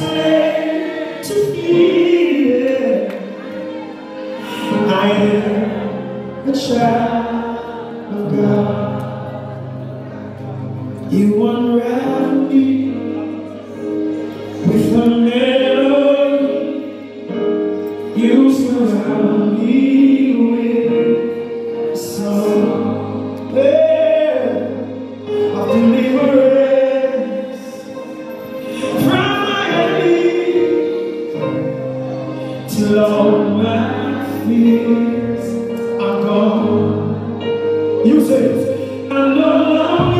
to fear. I am a child of God. You unravel me with a melody. You surround me with a song all my fears are gone. You say it. I no